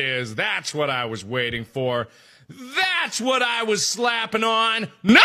it is. That's what I was waiting for. That's what I was slapping on. No!